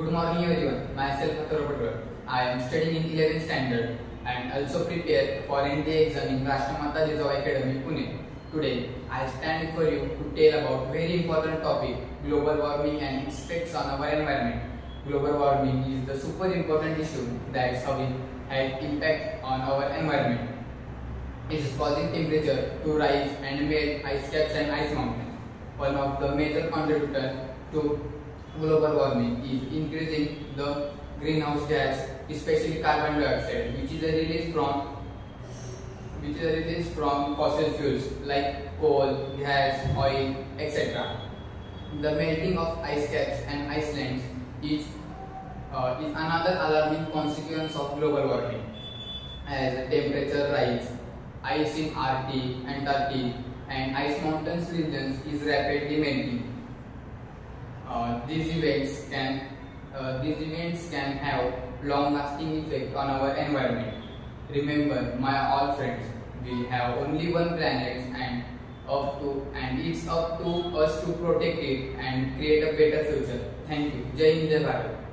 Good morning everyone. Myself Padwal. I am studying in 11th standard and also prepare for NDA exam in Rashtramata Jijau Academy, Pune. Today, I stand for you to tell about very important topic, global warming and its effects on our environment. Global warming is the super important issue that is having had impact on our environment. It is causing temperature to rise and melt ice caps and ice mountains. One of the major contributors to global warming is increasing the greenhouse gas, especially carbon dioxide, which is a release from which is a release from fossil fuels like coal, gas, oil, etc. The melting of ice caps and ice lands is, uh, is another alarming consequence of global warming. As temperature rise, ice in Arctic, and Antarctic, and ice mountains regions is rapidly melting uh, these events can uh, these events can have long-lasting effect on our environment. Remember, my all friends, we have only one planet and up to and it's up to us to protect it and create a better future. Thank you. Jai Hind, Jai Bharat.